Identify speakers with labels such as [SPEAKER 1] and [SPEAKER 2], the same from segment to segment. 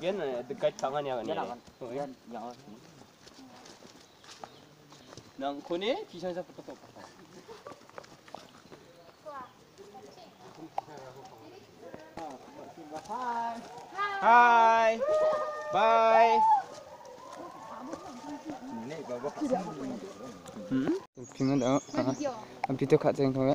[SPEAKER 1] Gen dekat tangannya kan ya. Nang kone 기선사 붙었다.
[SPEAKER 2] Hi.
[SPEAKER 1] Hi. Bye.
[SPEAKER 2] 네, 봐봐.
[SPEAKER 3] 음? 비면 나.
[SPEAKER 4] 아,
[SPEAKER 3] 비디오 같은 거야.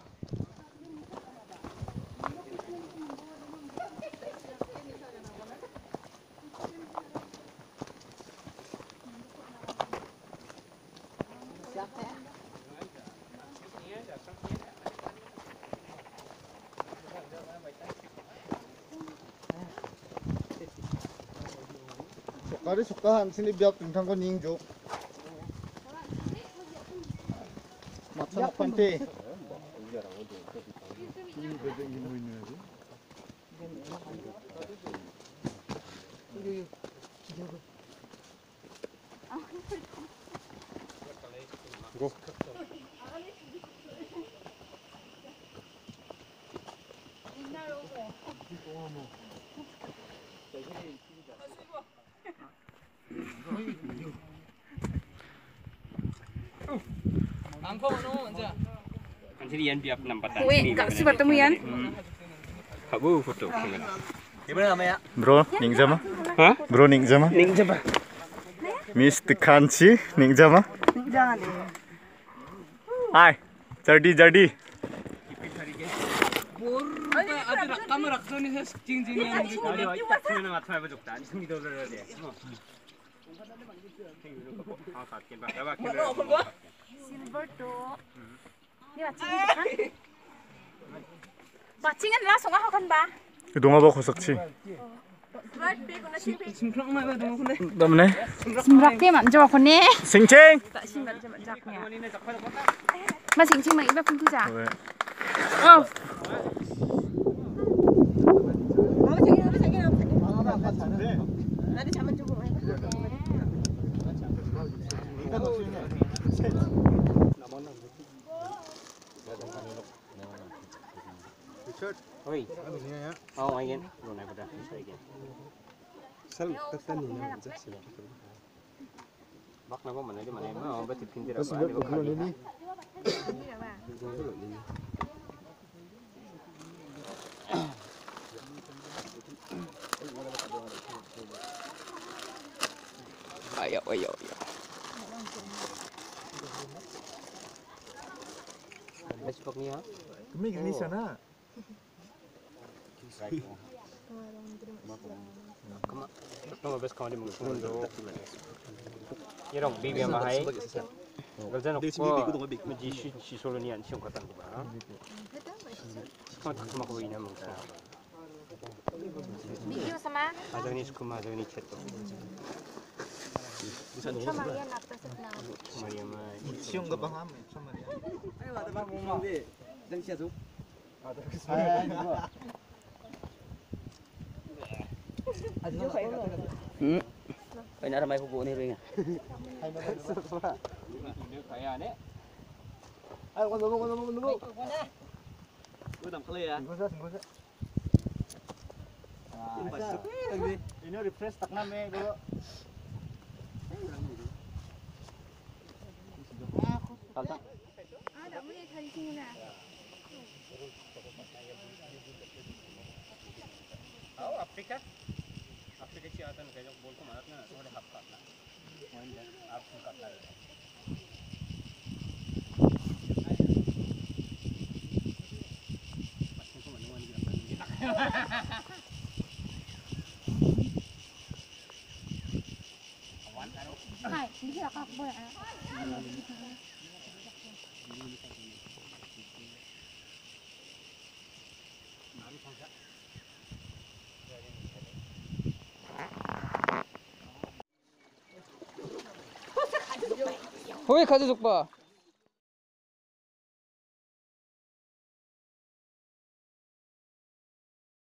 [SPEAKER 2] Sokari suka hansin i biak pintang ko ningjo. Matsan pante.
[SPEAKER 4] 이거
[SPEAKER 2] 이거 뭐냐 이거?
[SPEAKER 1] Go. Bunlar
[SPEAKER 4] oldu. Angko.
[SPEAKER 1] Kan sini yan biar penempatan. Kau gak sih bertemu yan. Kamu foto. Gimana namanya?
[SPEAKER 5] Bro, Ning Zama.
[SPEAKER 4] Hah?
[SPEAKER 5] Bro ningjama?
[SPEAKER 1] Ningjama.
[SPEAKER 5] Ning Zama. ningjama? Kanchi 스트 칸치 닝자마 हाय जर्डी जर्डी
[SPEAKER 4] Ayo, kita
[SPEAKER 1] kena nak try baju tak. Ini
[SPEAKER 5] Domne.
[SPEAKER 4] Simrak tiêm bạn cho con nè. Sing
[SPEAKER 5] ching.
[SPEAKER 4] Tại xin bạn cho bạn giặc nhỉ. Mà sing ching mà ít bạn không thu giả. Không.
[SPEAKER 6] Hãy subscribe cho kênh Ghiền Mì Gõ Để không bỏ
[SPEAKER 2] lỡ những video hấp
[SPEAKER 6] dẫn
[SPEAKER 7] Oh,
[SPEAKER 3] Ayo, ayo, ayo.
[SPEAKER 1] Besok ni?
[SPEAKER 2] Kami kan di sana.
[SPEAKER 1] Kamu habis kamu dimungut. Ya dong, bibi yang mahai.
[SPEAKER 7] Gajan aku
[SPEAKER 1] menjadi si solonian sih kata aku bah. Kamu tak kamu kau ini mungkin. Bibi
[SPEAKER 4] sama?
[SPEAKER 1] Ada ni skum, ada ni cetok.
[SPEAKER 7] Maria
[SPEAKER 6] nak pesan apa?
[SPEAKER 1] Maria mah. Siung ke bangam?
[SPEAKER 2] Maria. Ayo,
[SPEAKER 7] ada bangam. Jangan siapa. Kaya
[SPEAKER 1] nara may hugo Ini
[SPEAKER 2] refresh tak
[SPEAKER 4] Hai, ini kakak boleh.
[SPEAKER 3] 호의 카드 족봐